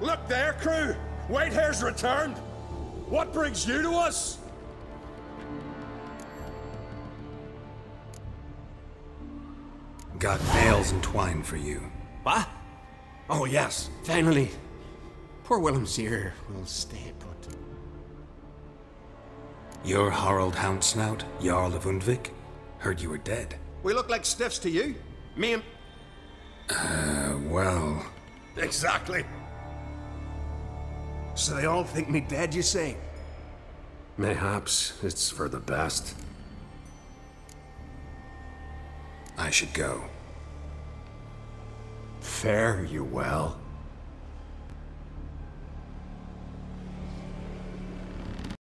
Look there, crew! Whitehair's returned! What brings you to us? Got nails and twine for you. What? Oh, yes, finally. Poor Willem's here We'll stay put. You're Harald Houndsnout, Jarl of Undvik? Heard you were dead. We look like stiffs to you. Me and... Uh, well... Exactly. So they all think me dead, you say? Mayhaps it's for the best. I should go. Fare you well.